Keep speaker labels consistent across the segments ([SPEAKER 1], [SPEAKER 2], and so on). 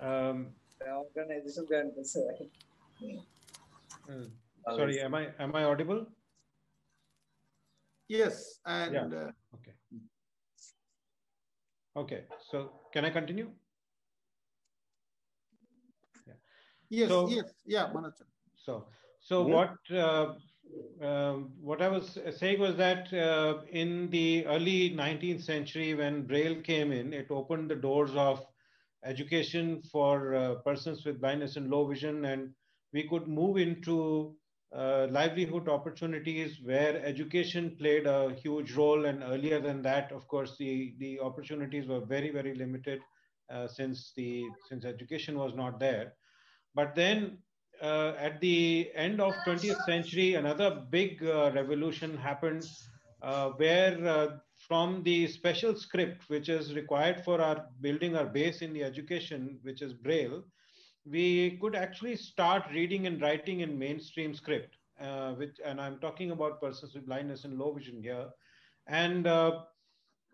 [SPEAKER 1] Um,
[SPEAKER 2] the organization can say.
[SPEAKER 1] uh, sorry, am I am I audible?
[SPEAKER 3] Yes, and
[SPEAKER 1] Yeah.
[SPEAKER 3] uh,
[SPEAKER 1] Okay. Okay. So can I continue?
[SPEAKER 3] yes,
[SPEAKER 1] So-
[SPEAKER 3] yes, yeah, Manoj.
[SPEAKER 1] So, so
[SPEAKER 2] Yeah.
[SPEAKER 1] what uh, um, what I was saying was that uh, in the early 19th century, when Braille came in, it opened the doors of education for uh, persons with blindness and low vision, and we could move into uh, livelihood opportunities where education played a huge role. And earlier than that, of course, the the opportunities were very very limited uh, since the since education was not there. But then uh, at the end of 20th century, another big uh, revolution happened uh, where from the special script, which is required for our building our base in the education, which is Braille, we could actually start reading and writing in mainstream script, uh, which, and I'm talking about persons with blindness and low vision here. And uh,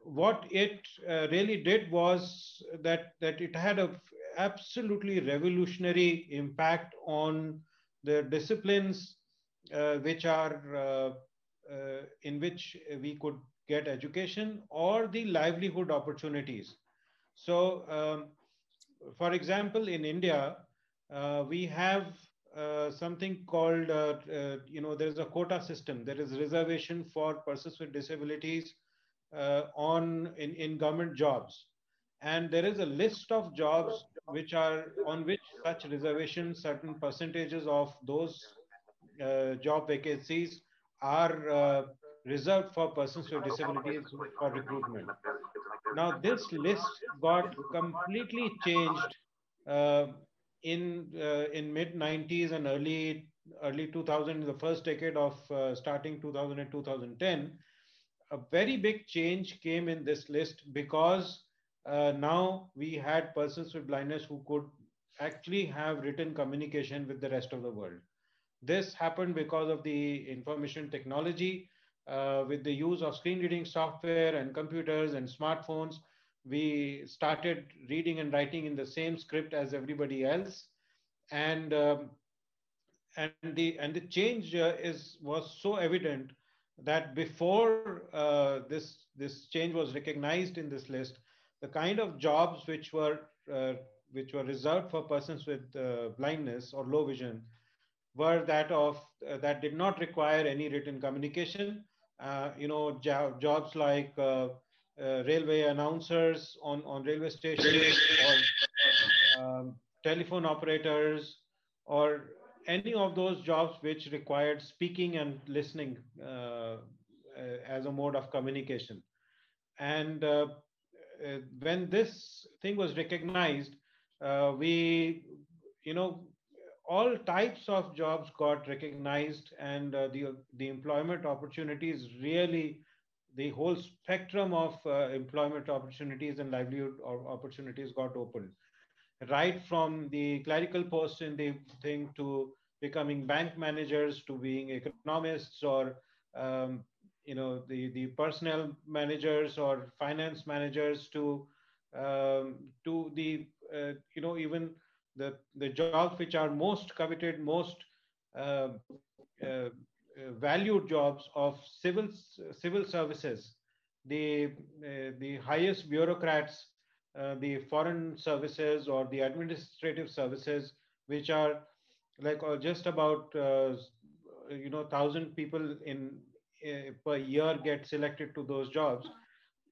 [SPEAKER 1] what it uh, really did was that that it had a absolutely revolutionary impact on the disciplines uh, which are uh, uh, in which we could get education or the livelihood opportunities. So, um, for example, in India, uh, we have uh, something called, uh, uh, you know, there is a quota system. There is reservation for persons with disabilities uh, on in, in government jobs and there is a list of jobs which are on which such reservations certain percentages of those uh, job vacancies are reserved for persons with disabilities for recruitment now this list got completely changed uh, in uh, in mid 90s and early early 2000 the first decade of uh, starting 2000 and 2010 a very big change came in this list because uh, now we had persons with blindness who could actually have written communication with the rest of the world. This happened because of the information technology, uh, with the use of screen reading software and computers and smartphones. We started reading and writing in the same script as everybody else, and um, and the and the change uh, is was so evident that before uh, this this change was recognized in this list, the kind of jobs which were uh, which were reserved for persons with uh, blindness or low vision were that of uh, that did not require any written communication. Uh, you know, jo- jobs like uh, uh, railway announcers on on railway stations or um, telephone operators or any of those jobs which required speaking and listening as a mode of communication. And when this thing was recognized, we, you know, all types of jobs got recognized, and uh, the the employment opportunities really, the whole spectrum of uh, employment opportunities and livelihood opportunities got opened. Right from the clerical post in the thing to becoming bank managers to being economists or um, you know the the personnel managers or finance managers to um, to the uh, you know even the the jobs which are most coveted most uh, uh, valued jobs of civil civil services the uh, the highest bureaucrats uh, the foreign services or the administrative services, which are like uh, just about you know thousand people in per year get selected to those jobs.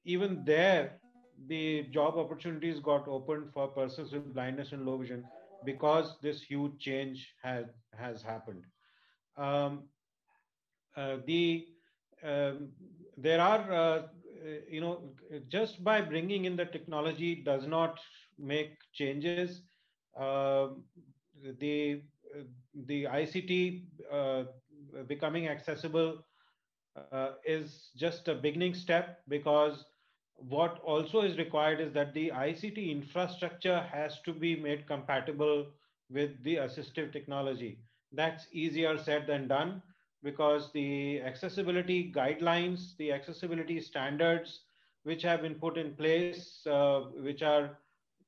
[SPEAKER 1] Even there, the job opportunities got opened for persons with blindness and low vision because this huge change has has happened. Um, uh, the um, there are uh, you know just by bringing in the technology does not make changes Um the the ict uh, becoming accessible uh, is just a beginning step because what also is required is that the ict infrastructure has to be made compatible with the assistive technology that's easier said than done because the accessibility guidelines, the accessibility standards, which have been put in place, uh, which are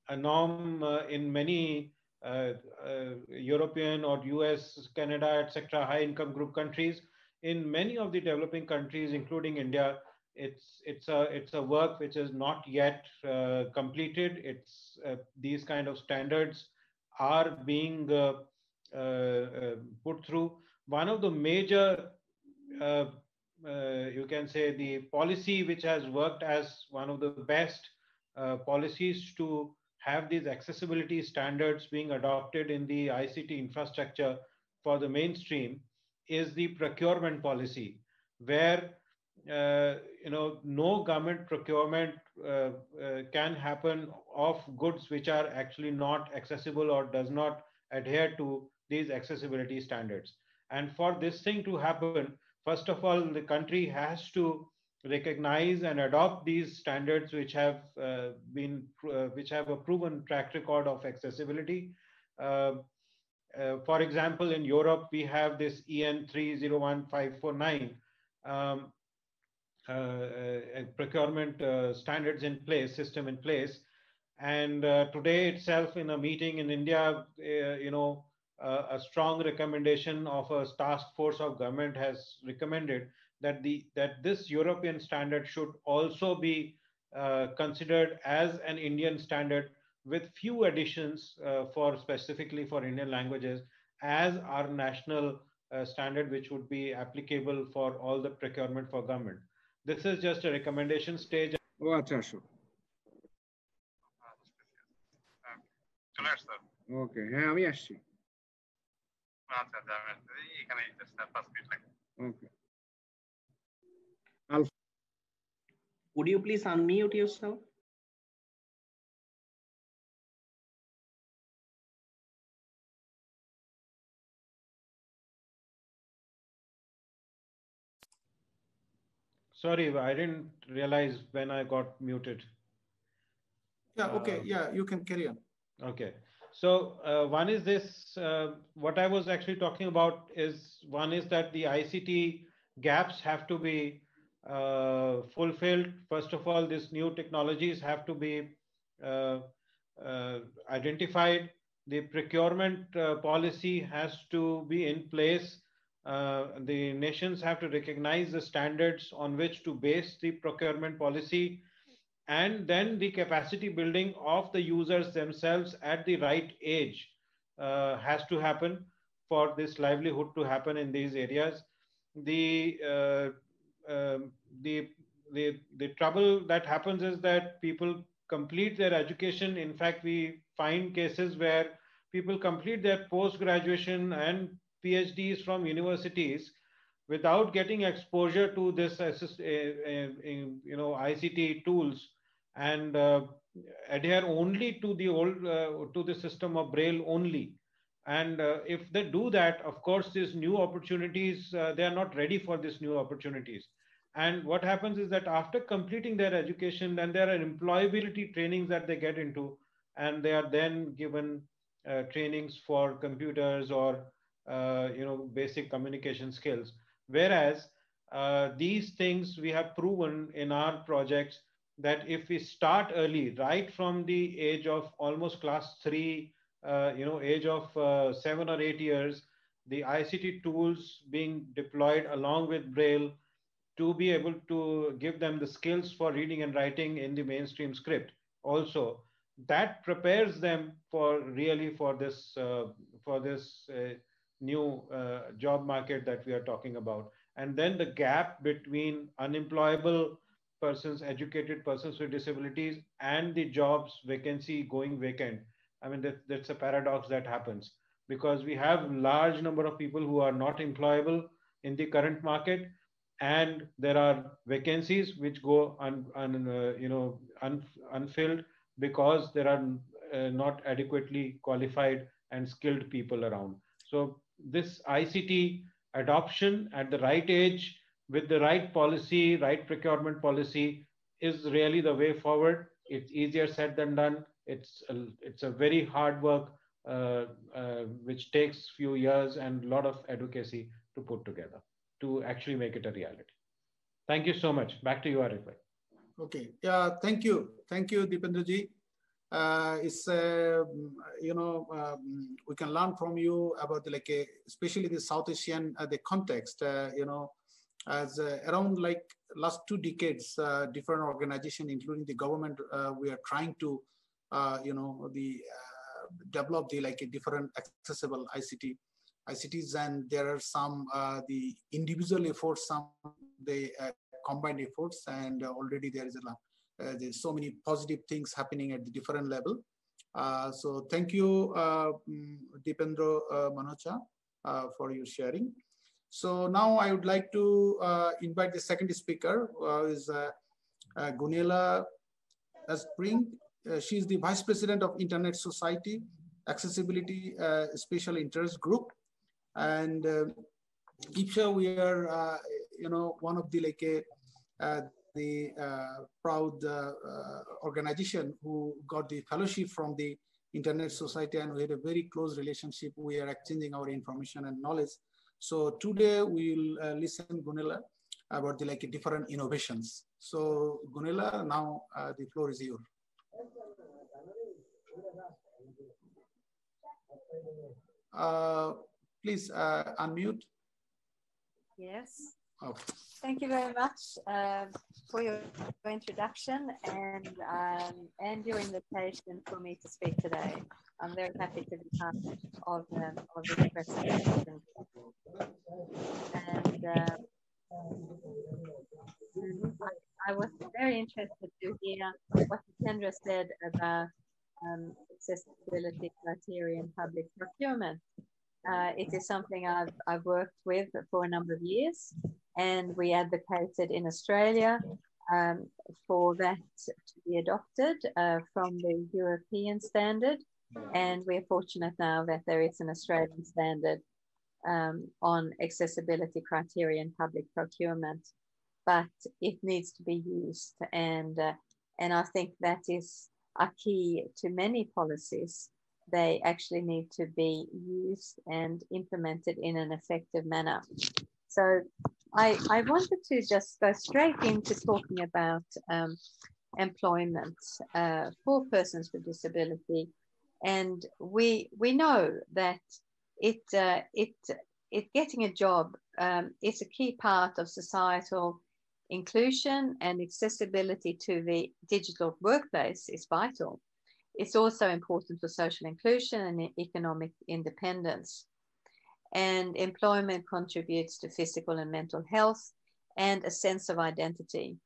[SPEAKER 1] a norm uh, in many uh, uh, European or US, Canada, etc., high income group countries. In many of the developing countries, including India, it's it's a it's a work which is not yet uh, completed. It's uh, these kind of standards are being uh, put through. One of the major you can say the policy which has worked as one of the best policies to have these accessibility standards being adopted in the ICT infrastructure for the mainstream is the procurement policy, where uh, you know, no government procurement uh, uh, can happen of goods which are actually not accessible or does not adhere to these accessibility standards. And for this thing to happen, first of all, the country has to recognize and adopt these standards which have uh, been uh, which have a proven track record of accessibility. Uh, for example, in Europe, we have this EN 301549, um, uh, uh, procurement uh, standards in place, system in place. And today itself in a meeting in India, you know, a strong recommendation of a task force of government has recommended that the that this European standard should also be uh, considered as an Indian standard with few additions uh, for specifically for Indian languages as our national uh, standard, which would be applicable for all the procurement for government This is just a recommendation stage.
[SPEAKER 4] ও আচ্ছা আসো চলে আসছো ওকে হ্যাঁ আমি আসছি আচ্ছা আচ্ছা আমি আসছি এখানে পাঁচ মিনিট লাগবে ওকে
[SPEAKER 5] Would you please unmute yourself?
[SPEAKER 1] Sorry, I didn't realize when I got muted.
[SPEAKER 3] Yeah, okay. Uh, yeah, you can carry on.
[SPEAKER 1] Okay. So uh, one is this, uh, what I was actually talking about is one is that the ICT gaps have to be uh, fulfilled. First of all, these new technologies have to be uh, uh, identified. The procurement policy has to be in place uh, the nations have to recognize the standards on which to base the procurement policy and then the capacity building of the users themselves at the right age uh, has to happen for this livelihood to happen in these areas. The, uh, um, the, the, the trouble that happens is that people complete their education. In fact, we find cases where people complete their post graduation and PhDs from universities without getting exposure to this uh, uh, you know ICT tools and uh, adhere only to the old uh, to the system of Braille only. And uh, if they do that, of course, these new opportunities uh, they are not ready for these new opportunities. And what happens is that after completing their education, then there are employability trainings that they get into, and they are then given trainings for computers or uh, you know, basic communication skills. Whereas uh, these things we have proven in our projects that if we start early, right from the age of almost class three, uh, you know, age of uh, seven or eight years, the ICT tools being deployed along with Braille to be able to give them the skills for reading and writing in the mainstream script. Also, that prepares them for really for this uh, for this uh, new uh, job market that we are talking about. And then the gap between unemployable persons, educated persons with disabilities, and the jobs vacancy going vacant. I mean, that, that's a paradox that happens because we have large number of people who are not employable in the current market and there are vacancies which go un, un uh, you know un, unfilled because there are uh, not adequately qualified and skilled people around so this ICT adoption at the right age with the right policy, right procurement policy is really the way forward. It's easier said than done. It's a, it's a very hard work, uh, uh, which takes few years and a lot of advocacy to put together to actually make it a reality. Thank you so much. Back to you, Arif.
[SPEAKER 3] Okay. Yeah. Thank you. Thank you, Dipendraji. Uh, it's uh, you know um, we can learn from you about like a, especially the South Asian uh, the context. Uh, you know, as uh, around like last two decades, uh, different organization including the government, we are trying to you know the develop the like a different accessible ICT ICTs, and there are some the individual efforts, some the combined efforts, and already there is a lot uh, there's so many positive things happening at the different level. Uh, so thank you, uh, mm, Dipendra Manocha, for your sharing. So now I would like to invite the second speaker, is Gunela Astbrink. she's the Vice President of Internet Society Accessibility Special Interest Group. And uh, YPSA, we are, uh, you know, one of the like a, uh, the uh, proud uh, uh, organization who got the fellowship from the Internet Society and we had a very close relationship. We are exchanging our information and knowledge. So today we'll uh, listen Gunela about the like different innovations. So Gunela, now uh, the floor is yours. Uh, please unmute.
[SPEAKER 6] Yes. Thank you very much uh, for your introduction and um, and your invitation for me to speak today. I'm very happy to be part of, um, of this presentation. And uh, I, I, was very interested to hear what Kendra said about um, accessibility criteria in public procurement. Uh, it is something I've, I've worked with for a number of years and we advocated in Australia um, for that to be adopted uh, from the European standard. And we're fortunate now that there is an Australian standard um, on accessibility criteria in public procurement, but it needs to be used. And, uh, and I think that is a key to many policies. They actually need to be used and implemented in an effective manner. So I, I wanted to just go straight into talking about um, employment uh, for persons with disability. And we, we know that it, uh, it, it getting a job um, is a key part of societal inclusion and accessibility to the digital workplace is vital. It's also important for social inclusion and economic independence and employment contributes to physical and mental health and a sense of identity.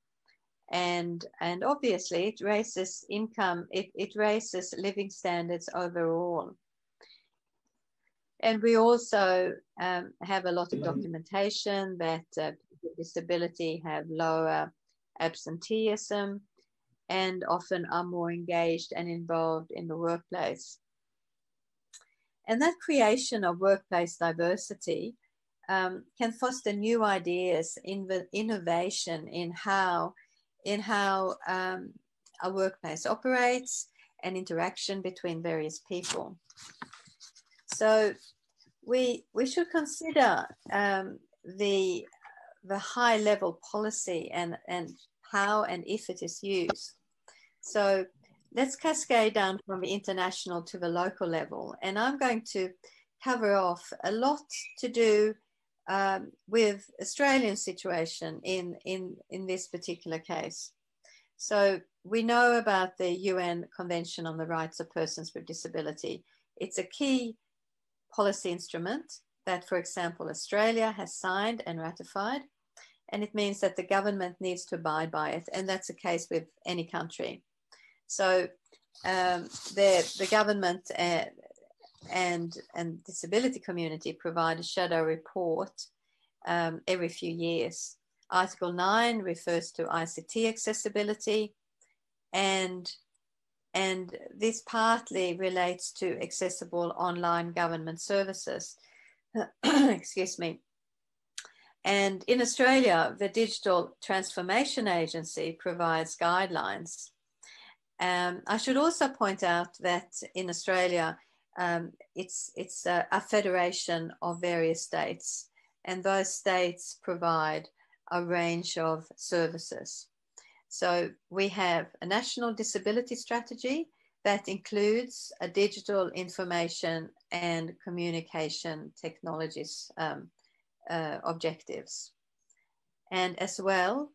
[SPEAKER 6] And and obviously it raises income it, it raises living standards overall. And we also um, have a lot of documentation that uh, disability have lower absenteeism and often are more engaged and involved in the workplace and that creation of workplace diversity um, can foster new ideas, in innovation in how, in how um, a workplace operates and interaction between various people. So we, we should consider um, the, the high level policy and, and how and if it is used. So let's cascade down from the international to the local level. And I'm going to cover off a lot to do um, with Australian situation in, in, in this particular case. So we know about the UN Convention on the Rights of Persons with Disability. It's a key policy instrument that, for example, Australia has signed and ratified. And it means that the government needs to abide by it. And that's the case with any country. So um, the, the government and, uh, and, and disability community provide a shadow report um, every few years. Article 9 refers to ICT accessibility and and this partly relates to accessible online government services. Excuse me. And in Australia, the Digital Transformation Agency provides guidelines um, I should also point out that in Australia, um, it's, it's a, a, federation of various states, and those states provide a range of services. So we have a national disability strategy that includes a digital information and communication technologies um, uh, objectives. And as well,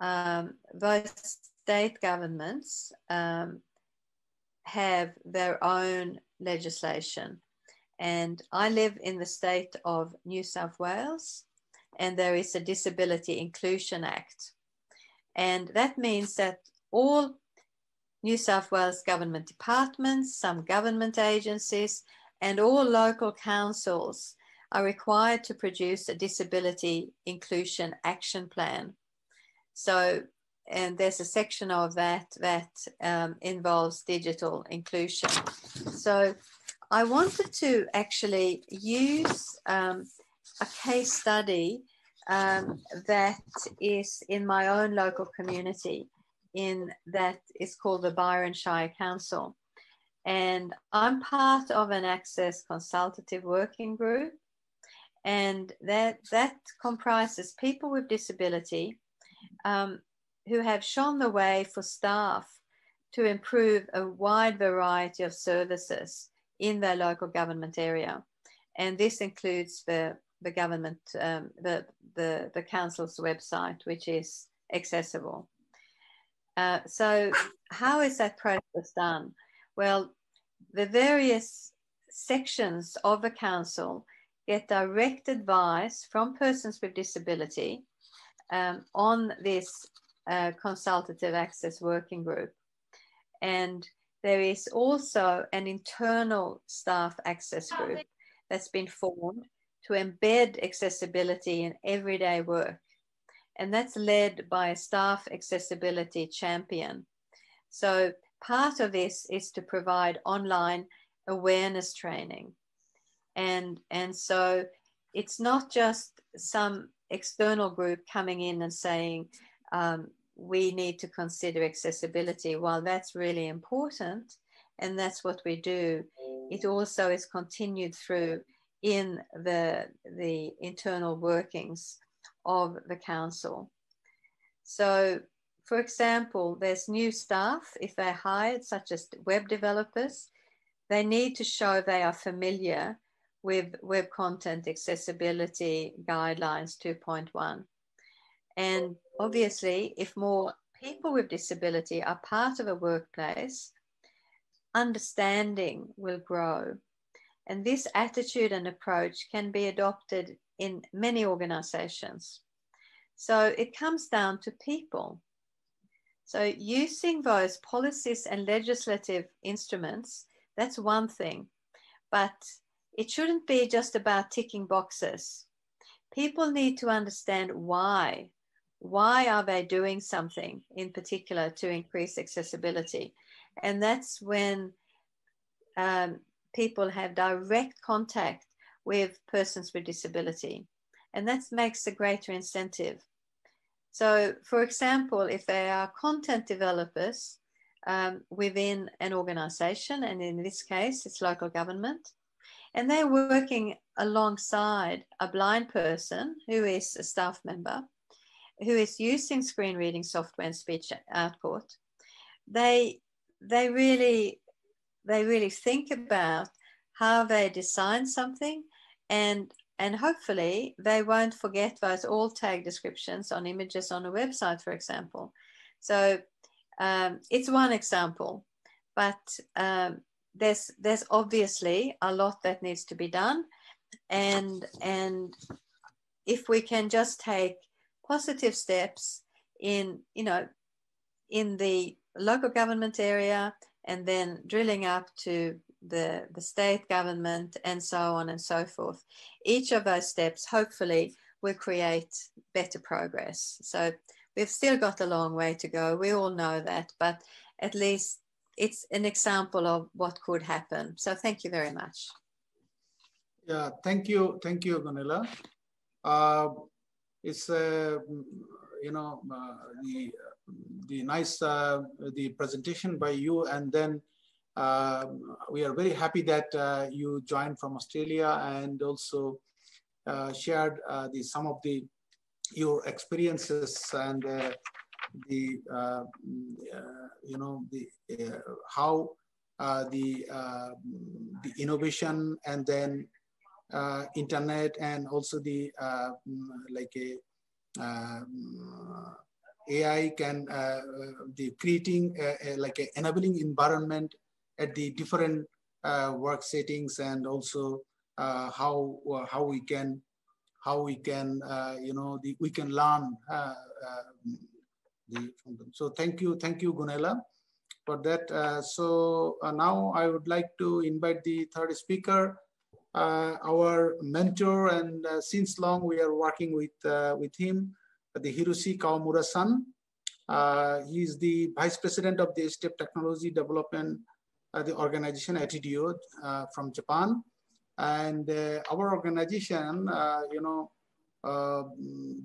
[SPEAKER 6] um, both state governments um, have their own legislation. And I live in the state of New South Wales, and there is a Disability Inclusion Act. And that means that all New South Wales government departments, some government agencies, and all local councils are required to produce a disability inclusion action plan. So, and there's a section of that that um, involves digital inclusion. So, I wanted to actually use um, a case study um, that is in my own local community in that is called the Byron Shire Council. And I'm part of an access consultative working group. And that, that comprises people with disability um, who have shown the way for staff to improve a wide variety of services in their local government area. And this includes the, the government, um, the, the, the council's website, which is accessible. Uh, so, how is that process done? Well, the various sections of the council get direct advice from persons with disability um, on this uh, consultative access working group. And there is also an internal staff access group that's been formed to embed accessibility in everyday work and that's led by a staff accessibility champion. So part of this is to provide online awareness training. And, and so it's not just some external group coming in and saying, um, we need to consider accessibility. While that's really important, and that's what we do, it also is continued through in the, the internal workings of the council. So, for example, there's new staff, if they're hired, such as web developers, they need to show they are familiar with web content accessibility guidelines 2.1. And obviously, if more people with disability are part of a workplace, understanding will grow. And this attitude and approach can be adopted in many organizations. So it comes down to people. So using those policies and legislative instruments, that's one thing, but it shouldn't be just about ticking boxes. People need to understand why. Why are they doing something in particular to increase accessibility? And that's when um, people have direct contact with persons with disability. And that makes a greater incentive. So, for example, if they are content developers um, within an organization, and in this case, it's local government, and they're working alongside a blind person who is a staff member who is using screen reading software and speech output, they they really they really think about how they design something and and hopefully they won't forget those alt tag descriptions on images on a website, for example. So um, it's one example, but um, there's there's obviously a lot that needs to be done, and and if we can just take positive steps in you know in the local government area and then drilling up to the, the state government, and so on and so forth. Each of those steps, hopefully, will create better progress. So we've still got a long way to go. We all know that, but at least it's an example of what could happen. So thank you very much.
[SPEAKER 3] Yeah, thank you. Thank you, Gunela. Uh, it's, uh, you know, uh, the, the nice, uh, the presentation by you and then um, we are very happy that uh, you joined from Australia and also uh, shared uh, the some of the your experiences and the you know the how uh, the uh, the innovation and then uh, internet and also the uh, mm, like a um, AI can the creating a, a, like a enabling environment at the different work settings and also how how we can how we can you know the we can learn the so thank you thank you Gunela for that. Uh, so uh, now I would like to invite the third speaker, uh, our mentor, and uh, since long we are working with uh, with him, the Hiroshi Kawamura-san. Uh, he is the Vice President of the Assistive Technology Development, the organization ATDO from Japan. And our organization, you know, uh,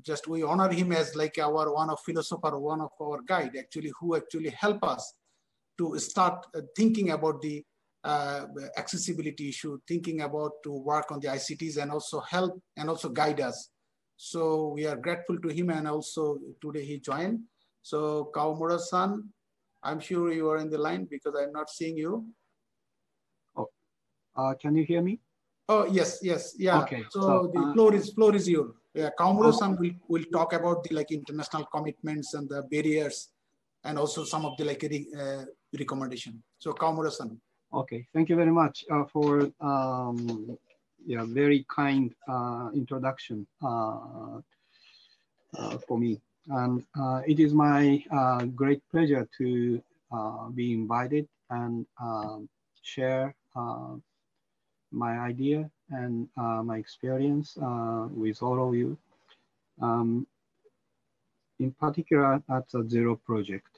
[SPEAKER 3] just we honor him as like our one of philosopher, one of our guide actually, who actually help us to start uh, thinking about the uh, accessibility issue, thinking about to work on the ICTs and also help and also guide us. So we are grateful to him and also today he joined. So Kawamura-san, I'm sure you are in the line because I'm not seeing you.
[SPEAKER 7] Oh, uh, can you hear me?
[SPEAKER 3] Oh, yes, yes, yeah.
[SPEAKER 7] Okay.
[SPEAKER 3] So, so the uh, floor is floor is yours. Yeah, Kawamura-san will, will talk about the like international commitments and the barriers and also some of the like uh, recommendation. So Kawamura-san.
[SPEAKER 7] Okay, thank you very much uh, for um, yeah very kind uh, introduction uh, uh for me, and uh, it is my uh, great pleasure to be invited and um, share my idea and my experience with all of you. Um, in particular at the Zero project.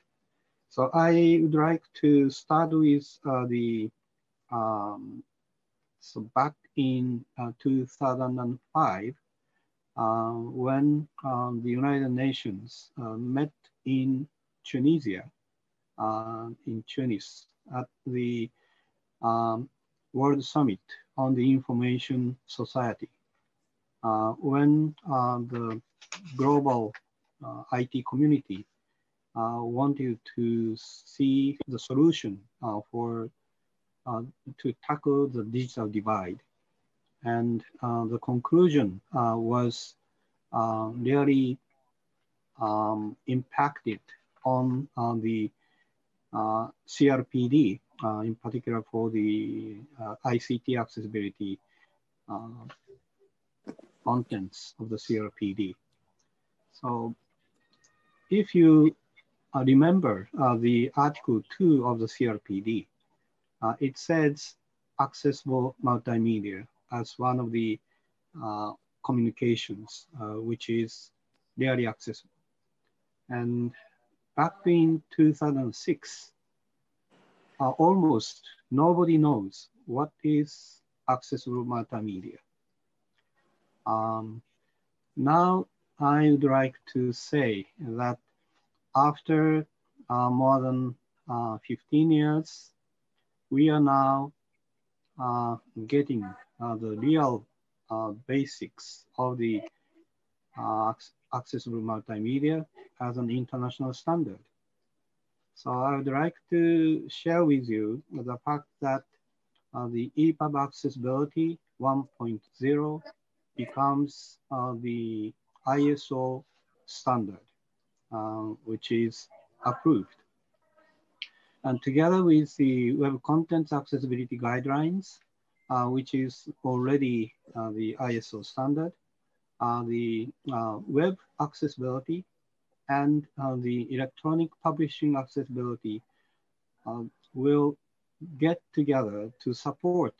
[SPEAKER 7] So I would like to start with uh, the, um, so back in uh, 2005, uh, when um, the United Nations uh, met in Tunisia, uh, in Tunis, at the um, World Summit on the Information Society, uh, when the global IT community uh, wanted to see the solution uh, for uh, to tackle the digital divide. And the conclusion was really um, impacted on, on the uh, CRPD, uh, in particular for the uh, ICT accessibility contents of the CRPD. So if you uh, remember uh, the Article 2 of the CRPD. Uh, it says accessible multimedia as one of the communications which is really accessible. And back in 2006, uh, almost nobody knows what is accessible multimedia. Um, now I would like to say that after uh, more than uh, 15 years, we are now uh, getting uh, the real uh, basics of the uh, accessible multimedia as an international standard. So I would like to share with you the fact that the EPUB accessibility 1.0 becomes the ISO standard. Uh, which is approved. And together with the Web Contents Accessibility Guidelines, uh, which is already uh, the ISO standard, the web accessibility and the electronic publishing accessibility will get together to support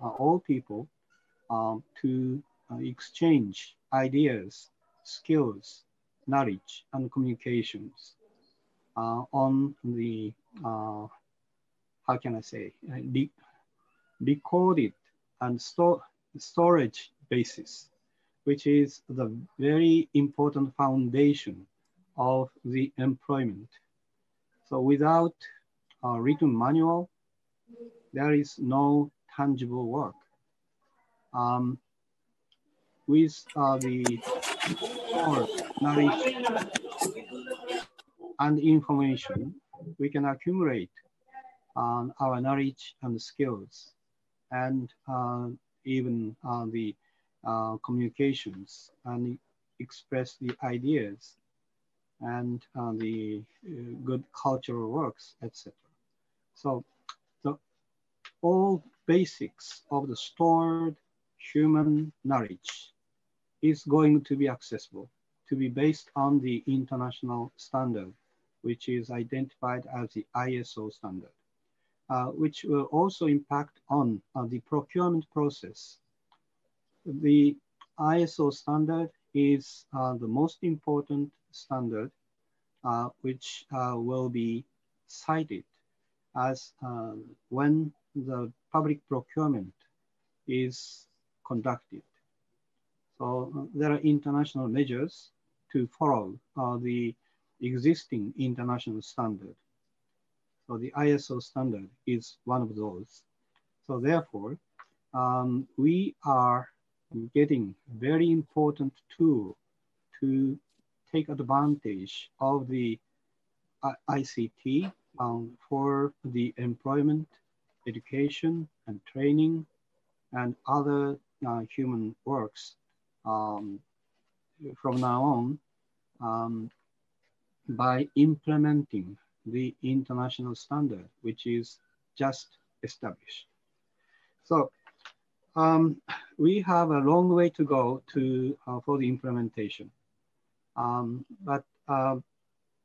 [SPEAKER 7] uh, all people um, to uh, exchange ideas, skills, knowledge and communications uh, on the, uh, how can I say, de decoded and store, storage basis, which is the very important foundation of the employment. So without a written manual, there is no tangible work. Um, with uh, the knowledge and information, we can accumulate uh, our knowledge and skills, and uh, even uh, the uh, communications and express the ideas and uh, the good cultural works, etc. So the all basics of the stored human knowledge is going to be accessible to be based on the international standard, which is identified as the ISO standard, uh, which will also impact on uh, the procurement process. The ISO standard is uh, the most important standard, uh, which uh, will be cited as um, when the public procurement is conducted. So uh, there are international measures to follow uh, the existing international standard. So the ISO standard is one of those. So therefore, um, we are getting very important tool to take advantage of the ICT um, for the employment, education, and training, and other uh, human works um, from now on um, by implementing the international standard, which is just established. So um, we have a long way to go to uh, for the implementation. Um, but uh,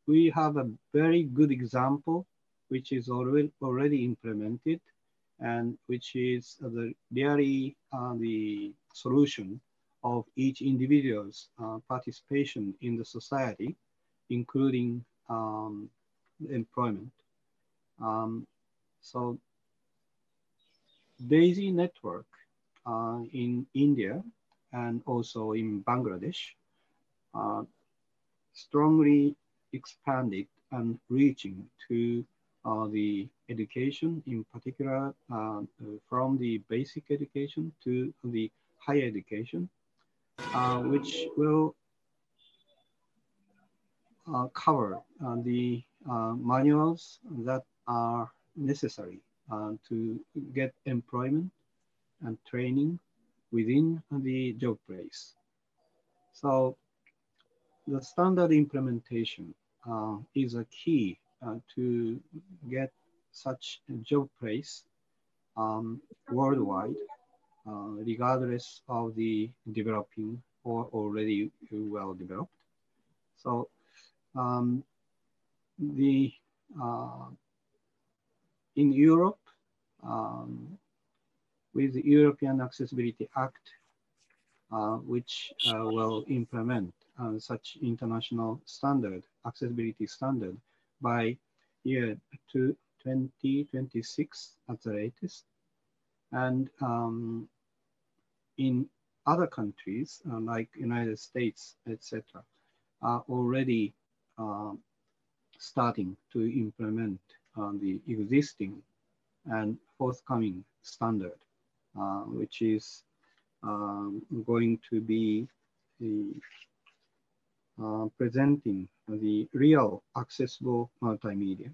[SPEAKER 7] we have a very good example, which is already, already implemented and which is the really uh, the solution of each individual's uh, participation in the society, including um, employment. Um, so DAISY network uh, in India and also in Bangladesh uh, strongly expanded and reaching to uh, the education, in particular uh, from the basic education to the higher education, uh, which will uh, cover uh, the uh, manuals that are necessary to get employment and training within the job place. So the standard implementation uh, is a key uh, to get such job place um, worldwide, uh, regardless of the developing or already well developed. So um, the uh, in Europe, um, with the European Accessibility Act, uh, which uh, will implement uh, such international standard, accessibility standard by year 2026 at the latest. And um, in other countries uh, like United States, etc., are already uh, starting to implement uh, the existing and forthcoming standard, uh, which is um, going to be the uh, presenting the real accessible multimedia.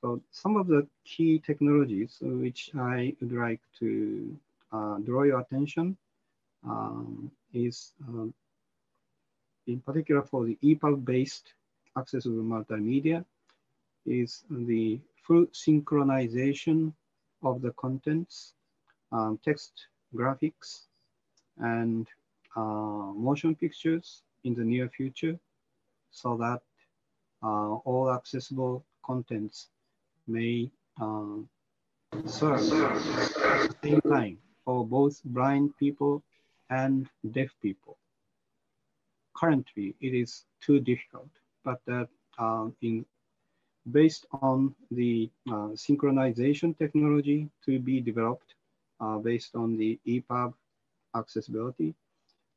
[SPEAKER 7] So some of the key technologies which I would like to uh, draw your attention um, is um, in particular for the EPUB-based accessible multimedia is the full synchronization of the contents, um, text, graphics, and uh, motion pictures in the near future so that uh, all accessible contents may uh, serve at the same time for both blind people and deaf people. Currently, it is too difficult, but that uh, in based on the uh, synchronization technology to be developed uh, based on the EPUB accessibility,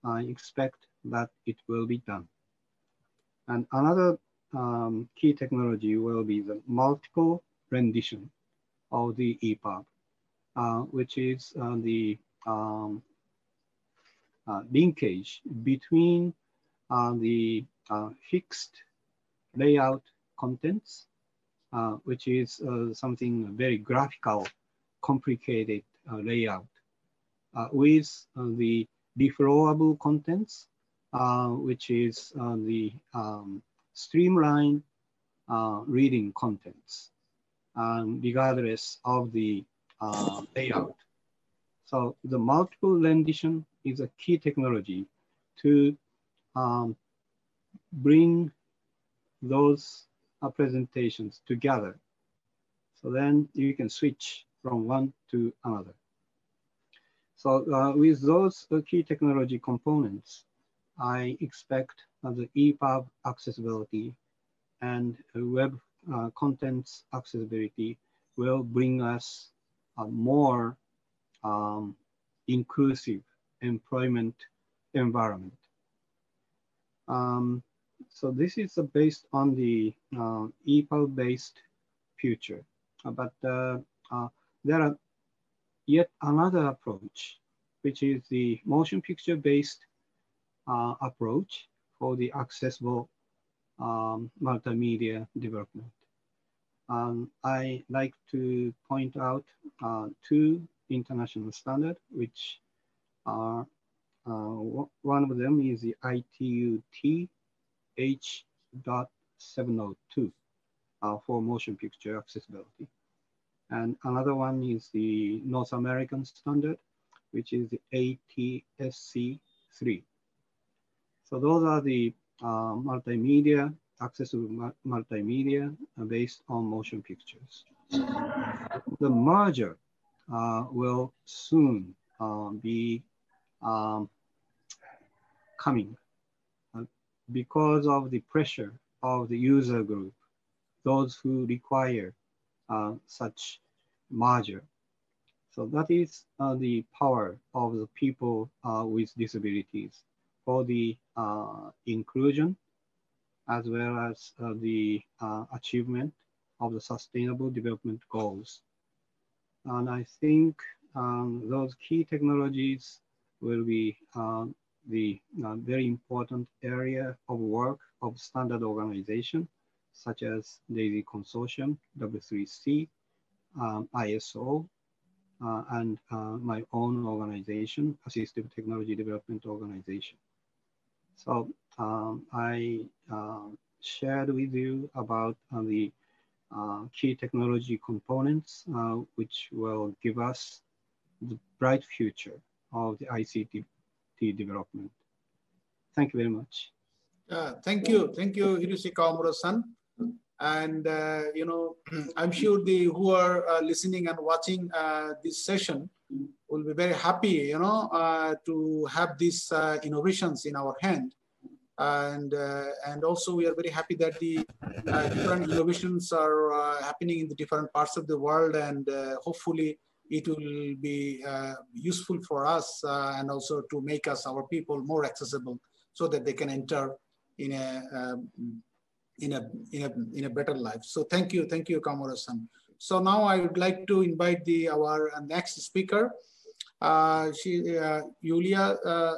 [SPEAKER 7] I expect that it will be done. And another um, key technology will be the multiple rendition of the EPUB, uh, which is uh, the um, uh, linkage between uh, the uh, fixed layout contents which is something very graphical, complicated layout with the reflowable contents, which is the um, streamlined reading contents, um, regardless of the layout. So the multiple rendition is a key technology to um, bring those uh, presentations together. So then you can switch from one to another. So uh, with those uh, key technology components, I expect uh, the EPUB accessibility and web uh, contents accessibility will bring us a more um, inclusive employment environment. Um, so this is based on the uh, EPUB-based future. Uh, but uh, uh, there are yet another approach, which is the motion picture-based uh, approach for the accessible um, multimedia development. Um, I like to point out uh, two international standards, which are uh, one of them is the ITU-T H.702 uh, for motion picture accessibility. And another one is the North American standard, which is the ATSC3. So those are the uh, multimedia, accessible multimedia based on motion pictures. The merger uh, will soon uh, be um, coming uh, because of the pressure of the user group, those who require uh, such merger. So that is uh, the power of the people uh, with disabilities for the uh, inclusion as well as uh, the achievement of the sustainable development goals. And I think um, those key technologies will be uh, the uh, very important area of work of standard organization, such as DAISY Consortium, W3C, um, ISO, uh, and uh, my own organization, Assistive Technology Development Organization. So um, I uh, shared with you about uh, the key technology components, which will give us the bright future of the ICT development. Thank you very much.
[SPEAKER 3] Uh, thank you. Thank you, Hiroshi Kawamura-san. And, uh, you know, I'm sure the who are uh, listening and watching uh, this session will be very happy, you know, uh, to have these uh, innovations in our hand. And, and also we are very happy that the different innovations are happening in the different parts of the world and hopefully it will be uh, useful for us uh, and also to make us, our people, more accessible so that they can enter in a, um, in a, in a, in a better life. So thank you, thank you, Kawamura-san. So now I would like to invite the, our next speaker, uh, she, uh, Yulia uh.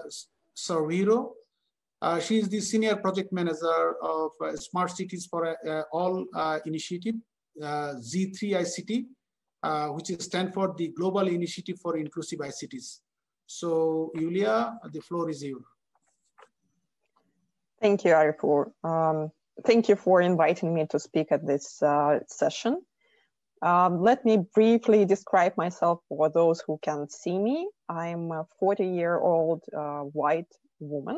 [SPEAKER 3] Uh, she is the Senior Project Manager of uh, Smart Cities for uh, All Initiative, G3 ICT, uh, which stands for the Global Initiative for Inclusive ICTs. So Yulia, the floor is yours.
[SPEAKER 8] Thank you, Arifur. Um, thank you for inviting me to speak at this uh, session. Um, let me briefly describe myself for those who can see me. I'm a 40 year old uh, white woman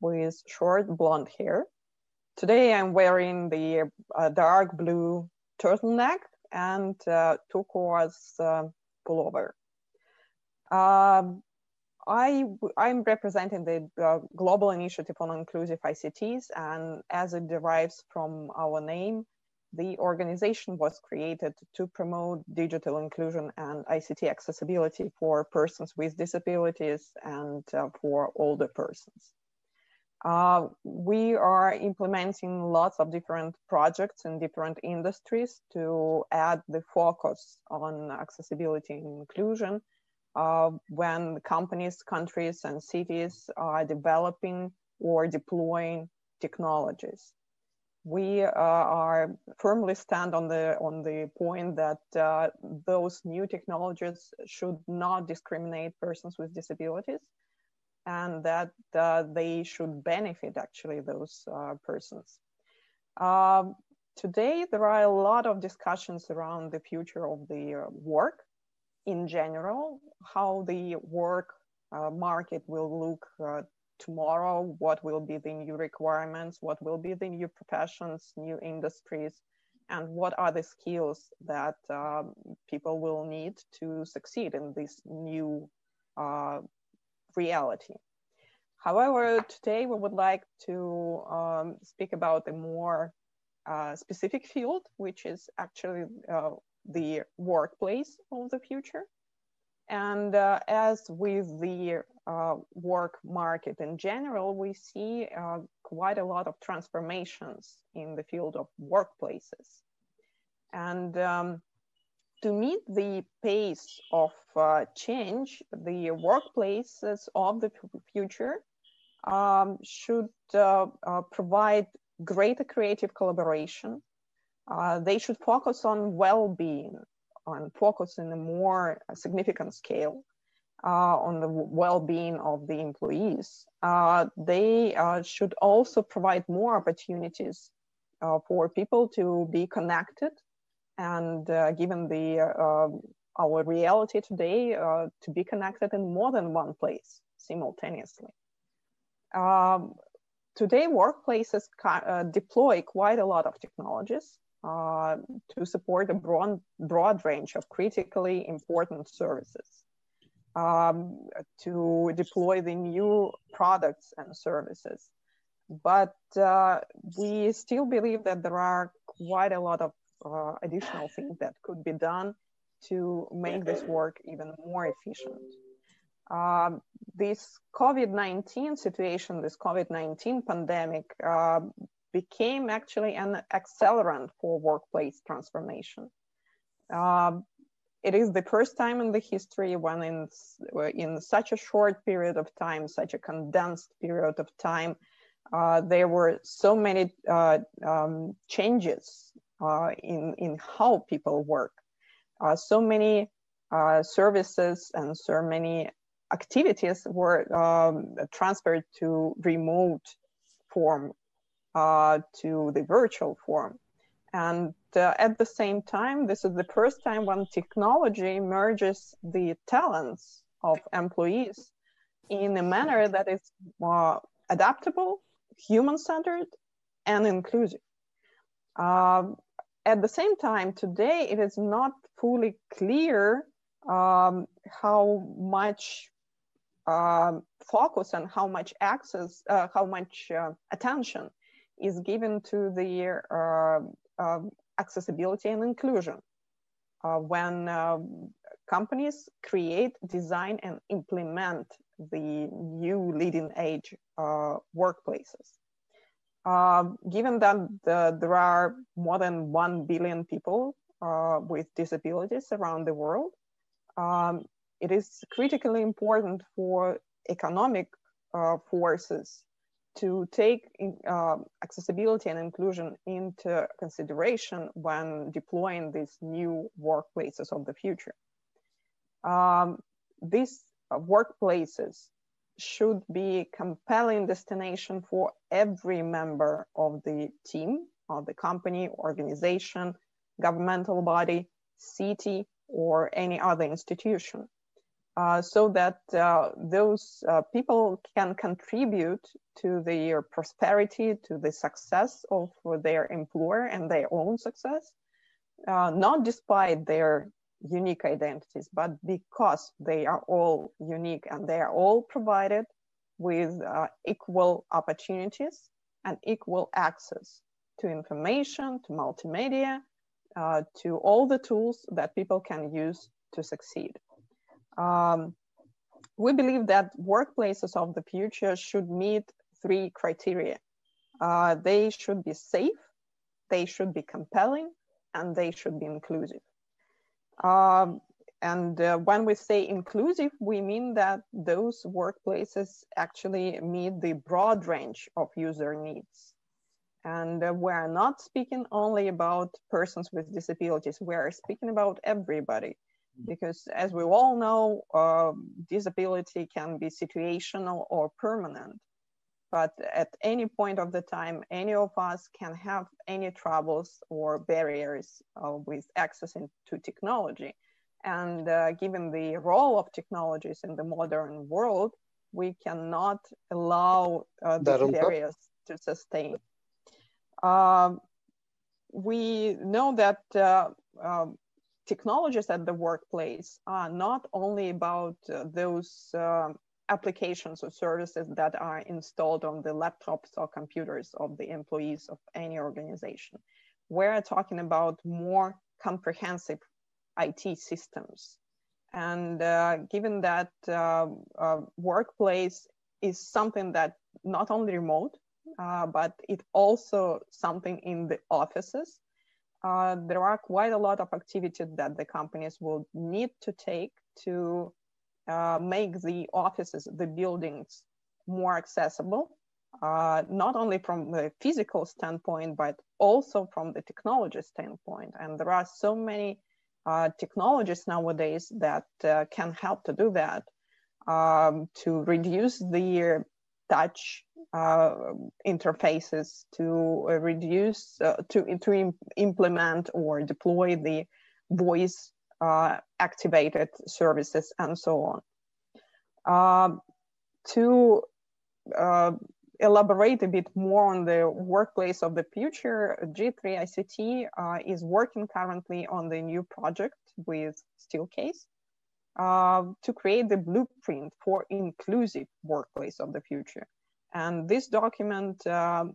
[SPEAKER 8] with short blonde hair. Today I'm wearing the uh, dark blue turtleneck and uh, turquoise uh, pullover. Um, I, I'm representing the uh, Global Initiative on Inclusive ICTs, and as it derives from our name, the organization was created to promote digital inclusion and ICT accessibility for persons with disabilities and uh, for older persons. Uh, we are implementing lots of different projects in different industries to add the focus on accessibility and inclusion uh, when companies, countries, and cities are developing or deploying technologies. we uh, are firmly stand on the on the point that uh, those new technologies should not discriminate persons with disabilities and that uh, they should benefit actually those uh, persons. Um, today, there are a lot of discussions around the future of the uh, work in general, how the work uh, market will look uh, tomorrow, what will be the new requirements, what will be the new professions, new industries, and what are the skills that um, people will need to succeed in this new uh, reality. However, today we would like to um, speak about a more uh, specific field, which is actually uh, the workplace of the future. And uh, as with the uh, work market in general, we see uh, quite a lot of transformations in the field of workplaces. And um, to meet the pace of uh, change, the workplaces of the future um, should uh, uh, provide greater creative collaboration. Uh, they should focus on well-being, on focus in a more significant scale uh, on the well-being of the employees. Uh, they uh, should also provide more opportunities for people to be connected and given the our reality today to be connected in more than one place simultaneously. Um, today, workplaces uh, deploy quite a lot of technologies uh, to support a broad, broad range of critically important services, um, to deploy the new products and services. But uh, we still believe that there are quite a lot of uh, additional things that could be done to make this work even more efficient. Um, this COVID-19 situation, this COVID-19 pandemic uh, became actually an accelerant for workplace transformation. Uh, it is the first time in the history when in, in such a short period of time, such a condensed period of time, uh, there were so many uh, um, changes uh, in, in how people work. Uh, so many services and so many activities were um, transferred to remote form, uh, to the virtual form. And uh, at the same time, this is the first time when technology merges the talents of employees in a manner that is more adaptable, human centered, and inclusive. Um, at the same time, today it is not fully clear um, how much um, focus and how much access, uh, how much uh, attention is given to the uh, um, accessibility and inclusion uh, when companies create, design, and implement the new leading age uh, workplaces. Um, given that the, there are more than 1 billion people uh, with disabilities around the world, um, it is critically important for economic uh, forces to take uh, accessibility and inclusion into consideration when deploying these new workplaces of the future. Um, these uh, workplaces should be compelling destination for every member of the team, of the company, organization, governmental body, city, or any other institution uh, so that uh, those uh, people can contribute to their prosperity, to the success of their employer and their own success, uh, not despite their unique identities, but because they are all unique and they are all provided with uh, equal opportunities and equal access to information, to multimedia, to all the tools that people can use to succeed. Um, we believe that workplaces of the future should meet three criteria. Uh, they should be safe, they should be compelling, and they should be inclusive. Um, and uh, when we say inclusive, we mean that those workplaces actually meet the broad range of user needs. And uh, we're not speaking only about persons with disabilities, we're speaking about everybody. Because as we all know, uh, disability can be situational or permanent. But at any point of the time, any of us can have any troubles or barriers uh, with accessing to technology. And uh, given the role of technologies in the modern world, we cannot allow uh, the barriers to sustain. Um, we know that uh, um, technologies at the workplace are not only about uh, those uh, applications or services that are installed on the laptops or computers of the employees of any organization. We're talking about more comprehensive IT systems. And uh, given that uh, uh, workplace is something that not only remote, uh, but it also something in the offices, uh, there are quite a lot of activities that the companies will need to take to uh, make the offices, the buildings more accessible, not only from the physical standpoint, but also from the technology standpoint. And there are so many uh, technologies nowadays that uh, can help to do that um, to reduce the touch uh, interfaces to uh, reduce uh, to, to Im implement or deploy the voice uh, activated services and so on um, to elaborate a bit more on the workplace of the future, G3 ICT uh, is working currently on the new project with Steelcase uh, to create the blueprint for inclusive workplace of the future. And this document uh,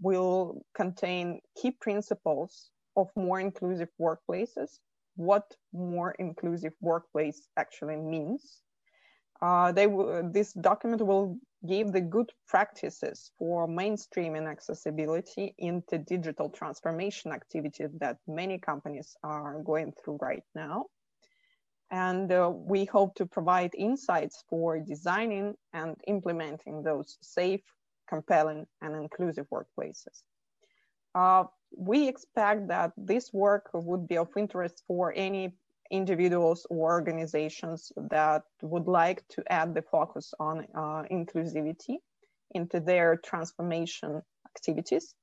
[SPEAKER 8] will contain key principles of more inclusive workplaces, what more inclusive workplace actually means. Uh, they this document will give the good practices for mainstreaming accessibility into digital transformation activities that many companies are going through right now. And uh, we hope to provide insights for designing and implementing those safe, compelling, and inclusive workplaces. Uh, we expect that this work would be of interest for any individuals or organizations that would like to add the focus on uh, inclusivity into their transformation activities.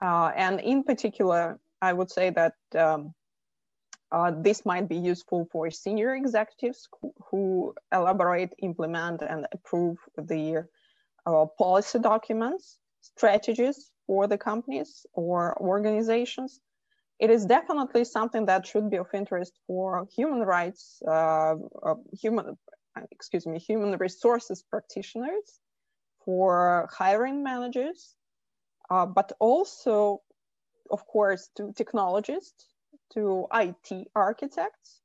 [SPEAKER 8] Uh, and in particular, I would say that um, uh, this might be useful for senior executives who, elaborate, implement, and approve the uh, policy documents, strategies for the companies or organizations, it is definitely something that should be of interest for human rights, uh, uh, human, excuse me, human resources practitioners, for hiring managers, uh, but also, of course, to technologists, to IT architects.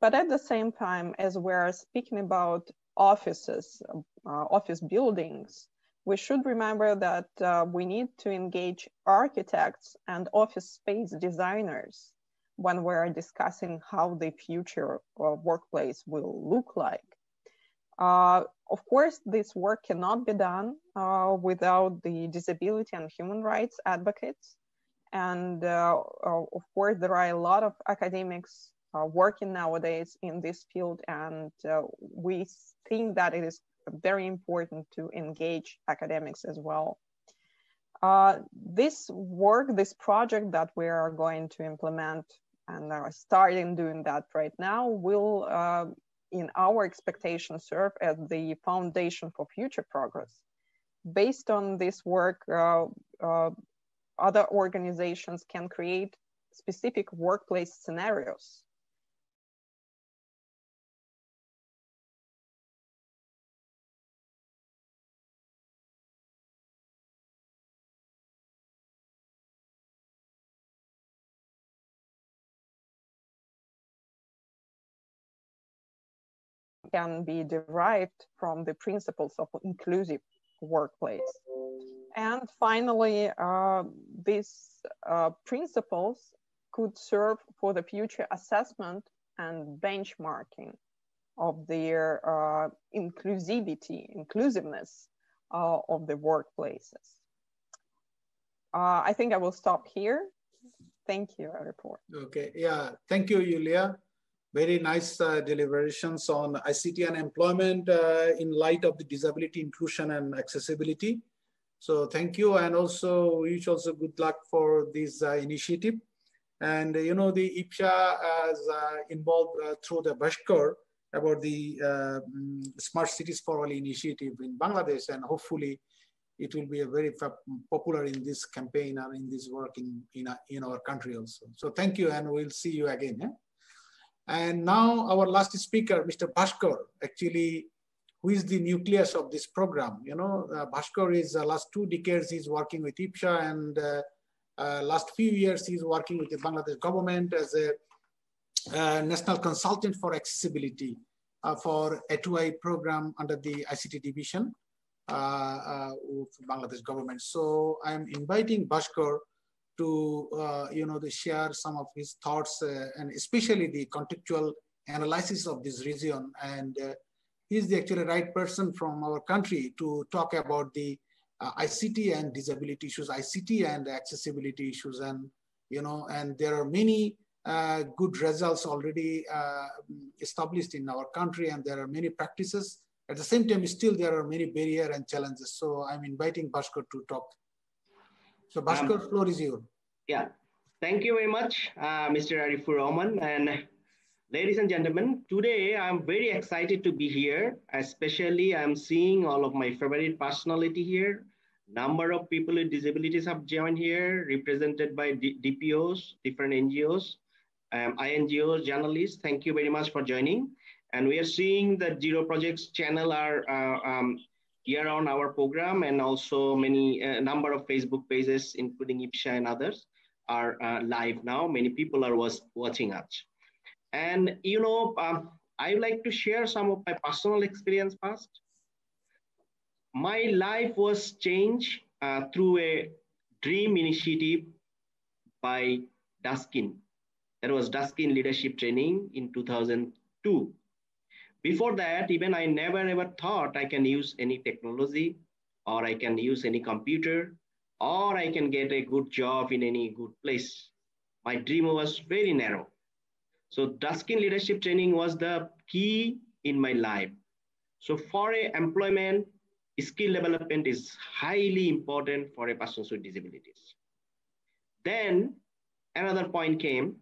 [SPEAKER 8] But at the same time, as we're speaking about offices, uh, office buildings, we should remember that uh, we need to engage architects and office space designers when we're discussing how the future workplace will look like. Uh, of course, this work cannot be done uh, without the disability and human rights advocates. And uh, uh, of course, there are a lot of academics working nowadays in this field, and we think that it is very important to engage academics as well. Uh, this work, this project that we are going to implement and are starting doing that right now will, uh, in our expectation, serve as the foundation for future progress. Based on this work, uh, uh other organizations can create specific workplace scenarios. Can be derived from the principles of inclusive workplace. And finally, uh, these uh, principles could serve for the future assessment and benchmarking of their uh, inclusivity, inclusiveness uh, of the workplaces. uh, I think I will stop here. Thank you, report.
[SPEAKER 3] Okay, yeah, thank you, Yulia. Very nice uh, deliberations on ICT and employment uh, in light of the disability inclusion and accessibility. So thank you, and also wish also good luck for this uh, initiative. And you know, the YPSA is uh, involved uh, through the Vashkar about the uh, mm, Smart Cities for All initiative in Bangladesh, and hopefully it will be a very popular in this campaign and in this work in, in, in our country also. So thank you, and we'll see you again. And now our last speaker, Mr. Vashkar, actually who is the nucleus of this program. You know, uh, Vashkar is uh, last two decades he's working with YPSA and uh, uh, last few years he's working with the Bangladesh government as a uh, national consultant for accessibility uh, for A2I program under the ICT division of Bangladesh government. So I'm inviting Vashkar to, you know, to share some of his thoughts and especially the contextual analysis of this region and he's the actually right person from our country to talk about the uh, ICT and disability issues, ICT and accessibility issues. And, you know, and there are many uh, good results already uh, established in our country and there are many practices. At the same time, still there are many barriers and challenges. So I'm inviting Vashkar to talk. So Vashkar, um, floor is yours.
[SPEAKER 5] Yeah, thank you very much, uh, Mr. Arifur Rahman. And Ladies and gentlemen, today I'm very excited to be here. Especially I'm seeing all of my favorite personality here. Number of people with disabilities have joined here, represented by D DPOs, different NGOs, um, INGOs, journalists. Thank you very much for joining. And we are seeing that Zero Projects channel are uh, um, here on our program and also many uh, number of Facebook pages, including YPSA and others, are uh, live now. Many people are was watching us. And you know, um, I like to share some of my personal experience first. My life was changed uh, through a dream initiative by Duskin. That was Duskin Leadership Training in 2002. Before that, even I never ever thought I can use any technology or I can use any computer or I can get a good job in any good place. My dream was very narrow. So Duskin leadership training was the key in my life. So for a employment, skill development is highly important for a person with disabilities. Then another point came.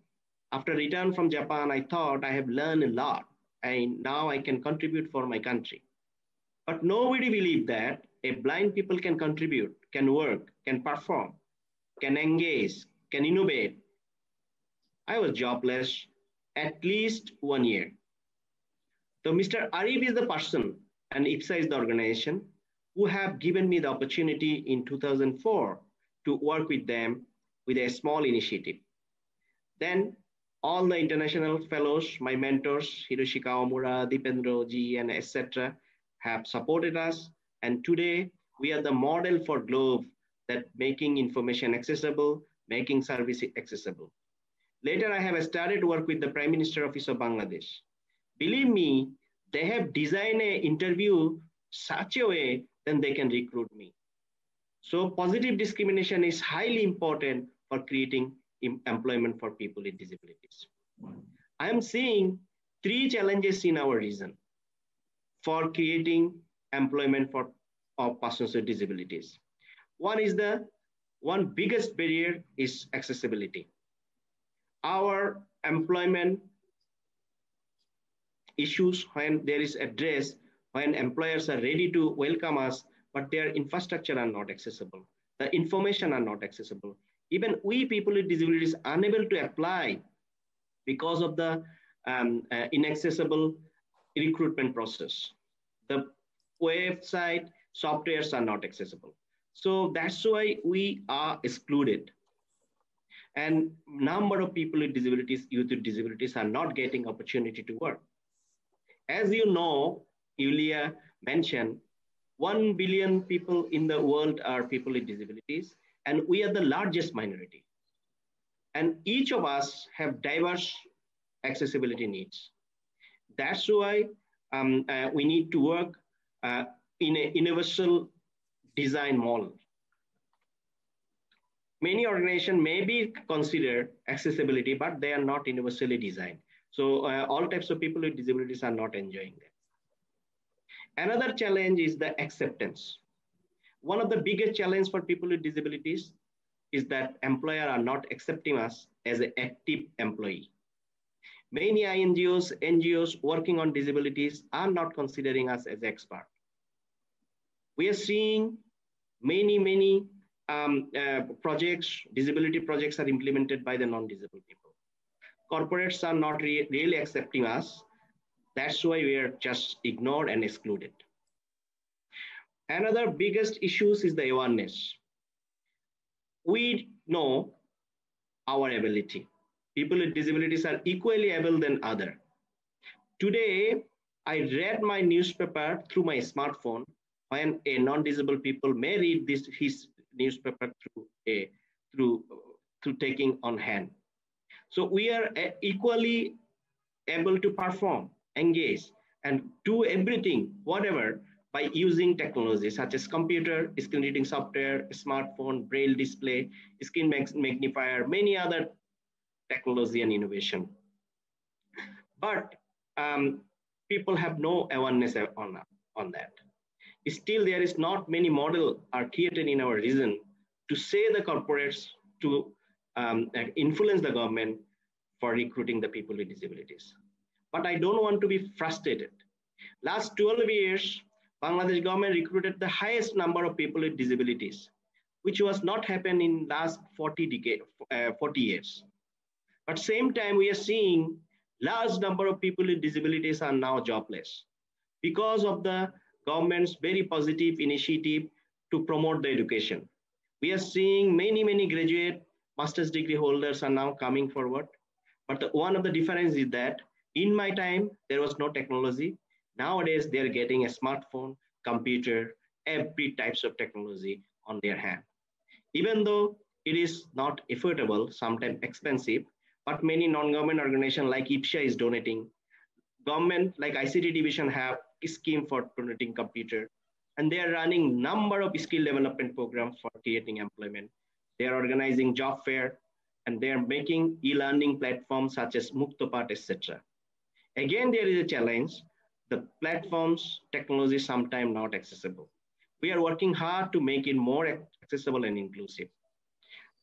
[SPEAKER 5] After return from Japan, I thought I have learned a lot and now I can contribute for my country. But nobody believed that a blind people can contribute, can work, can perform, can engage, can innovate. I was jobless, at least one year. So Mr. Arif is the person and YPSA is the organization who have given me the opportunity in 2004 to work with them with a small initiative. Then all the international fellows, my mentors, Hiroshi Kawamura, Dipendra ji, and etc., have supported us. And today we are the model for Globe that making information accessible, making service accessible. Later, I have started work with the Prime Minister Office of Bangladesh. Believe me, they have designed an interview such a way then they can recruit me. So positive discrimination is highly important for creating employment for people with disabilities. I am seeing three challenges in our region for creating employment for of persons with disabilities. One is the one biggest barrier is accessibility our employment issues when there is address, when employers are ready to welcome us, but their infrastructure are not accessible. The information are not accessible. Even we people with disabilities unable to apply because of the um, uh, inaccessible recruitment process. The website softwares are not accessible. So that's why we are excluded and number of people with disabilities, youth with disabilities are not getting opportunity to work. As you know, Yulia mentioned, 1 billion people in the world are people with disabilities, and we are the largest minority. And each of us have diverse accessibility needs. That's why um, uh, we need to work uh, in a universal design model. Many organizations may be considered accessibility, but they are not universally designed. So uh, all types of people with disabilities are not enjoying that. Another challenge is the acceptance. One of the biggest challenges for people with disabilities is that employer are not accepting us as an active employee. Many INGOs, NGOs working on disabilities are not considering us as expert. We are seeing many, many um, uh, projects, disability projects are implemented by the non-disabled people. Corporates are not re really accepting us. That's why we are just ignored and excluded. Another biggest issues is the awareness. We know our ability. People with disabilities are equally able than other. Today, I read my newspaper through my smartphone when a non-disabled people may read this his newspaper through a through through taking on hand. So we are uh, equally able to perform, engage, and do everything, whatever, by using technology such as computer, screen reading software, smartphone, braille display, screen magnifier, many other technology and innovation. But um, people have no awareness on, on that. Still, there is not many model are created in our region to say the corporates to um, influence the government for recruiting the people with disabilities. But I don't want to be frustrated. Last 12 years, Bangladesh government recruited the highest number of people with disabilities, which was not happen in last 40 decade, uh, 40 years. But same time, we are seeing large number of people with disabilities are now jobless because of the government's very positive initiative to promote the education. We are seeing many, many graduate master's degree holders are now coming forward. But the, one of the difference is that in my time, there was no technology. Nowadays, they're getting a smartphone, computer, every types of technology on their hand. Even though it is not affordable, sometimes expensive, but many non-government organizations like YPSA is donating. Government like ICT division have scheme for donating computer, and they are running number of skill development programs for creating employment. They are organizing job fair, and they are making e-learning platforms such as Muktopaath, etc. Again, there is a challenge. The platforms, technology sometimes not accessible. We are working hard to make it more accessible and inclusive.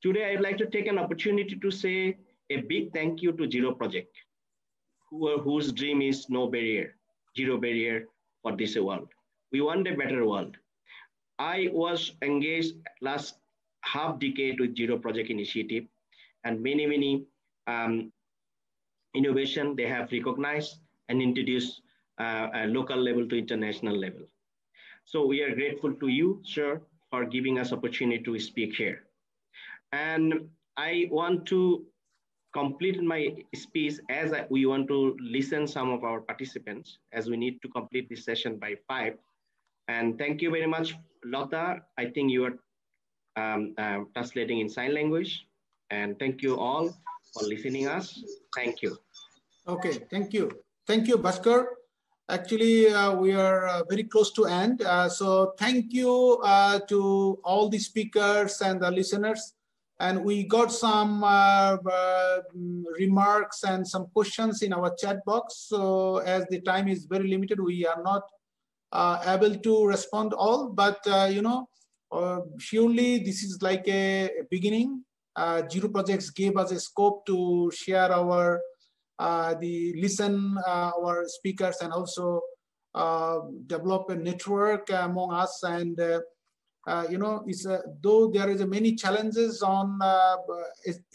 [SPEAKER 5] Today, I'd like to take an opportunity to say a big thank you to Zero Project, who, whose dream is no barrier, zero barrier for this world. We want a better world. I was engaged last half decade with Zero Project Initiative and many, many um, innovation they have recognized and introduced uh, local level to international level. So we are grateful to you, sir, for giving us opportunity to speak here. And I want to complete my speech as I, we want to listen some of our participants as we need to complete this session by five. And thank you very much, Lota. I think you are um, uh, translating in sign language. And thank you all for listening us. Thank you.
[SPEAKER 3] Okay, thank you. Thank you, Vashkar. Actually, uh, we are uh, very close to end. Uh, so thank you uh, to all the speakers and the listeners. And we got some uh, uh, remarks and some questions in our chat box. So as the time is very limited, we are not able to respond all, but you know, surely this is like a beginning uh, Zero Projects gave us a scope to share our, uh, the listen uh, our speakers and also uh, develop a network among us and uh, uh, you know, it's though there is many challenges on,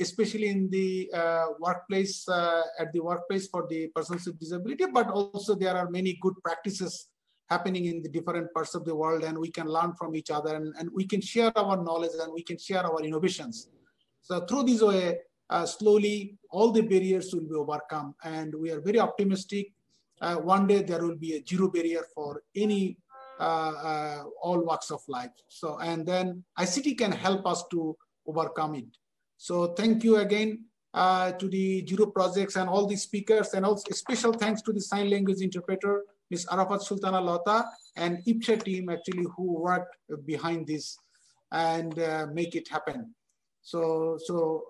[SPEAKER 3] especially in the workplace, at the workplace for the persons with disability, but also there are many good practices happening in the different parts of the world and we can learn from each other and, and we can share our knowledge and we can share our innovations. So through this way, uh, slowly all the barriers will be overcome. And we are very optimistic. Uh, one day there will be a zero barrier for any, uh, uh all walks of life. So, and then ICT can help us to overcome it. So thank you again uh, to the Zero projects and all the speakers and also special thanks to the sign language interpreter, Ms. Arafat Sultana Lota and YPSA team actually who worked behind this and uh, make it happen. So, so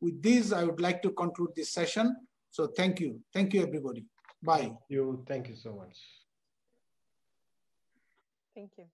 [SPEAKER 3] with this, I would like to conclude this session. So thank you. Thank you, everybody. Bye.
[SPEAKER 1] You. Thank you so much.
[SPEAKER 8] Thank you.